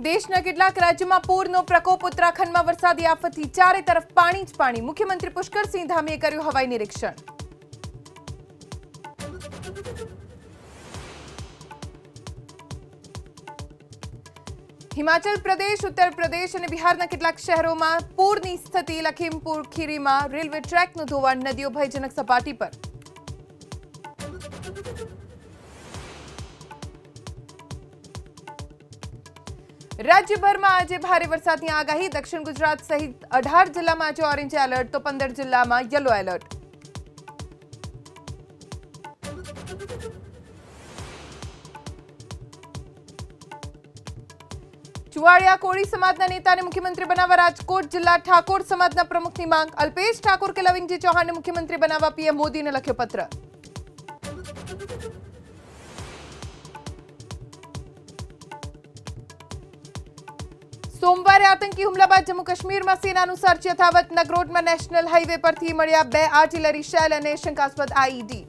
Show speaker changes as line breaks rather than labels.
દેશના કેટલાક રાજ્યોમાં પૂરનો પ્રકોપ ઉત્તરાખંડમાં વરસાદી આફતથી ચારે તરફ પાણી જ પાણી મુખ્યમંત્રી પુષ્કરસિંહ ધામીએ કર્યું હવાઈ નિરીક્ષણ હિમાચલ પ્રદેશ ઉત્તર પ્રદેશ અને બિહારના કેટલાક શહેરોમાં પૂરની સ્થિતિ લખીમપુર ખીરીમાં રેલવે ટ્રેકનું ધોવાણ નદીઓ ભયજનક સપાટી પર રાજ્યભરમાં આજે ભારે વરસાદની આગાહી દક્ષિણ ગુજરાત સહિત અઢાર જિલ્લામાં આજે ઓરેન્જ એલર્ટ તો પંદર જિલ્લામાં યલો એલર્ટ ચુવાડિયા કોળી સમાજના નેતાને મુખ્યમંત્રી બનાવવા રાજકોટ જિલ્લા ઠાકોર સમાજના પ્રમુખની માંગ અલ્પેશ ઠાકોર કે લવિંગજી ચૌહાણને મુખ્યમંત્રી બનાવવા પીએમ મોદીને લખ્યો પત્ર સોમવારે આતંકી હુમલા બાદ જમ્મુ કાશ્મીરમાં સેનાનું સર્ચ યથાવત નગરોટમાં નેશનલ હાઈવે પરથી મળ્યા બે આર્ટિલરી શેલ અને શંકાસ્પદ આઈઈડી